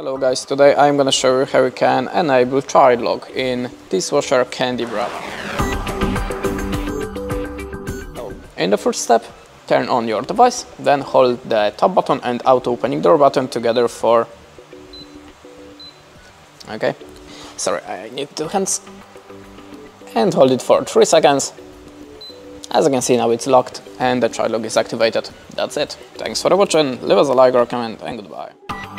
Hello guys, today I'm gonna show you how you can enable child lock in dishwasher Candy Brava. In the first step, turn on your device, then hold the top button and auto opening door button together for... Okay, sorry, I need two hands. And hold it for 3 seconds. As you can see now it's locked and the child lock is activated. That's it. Thanks for watching, leave us a like or a comment and goodbye.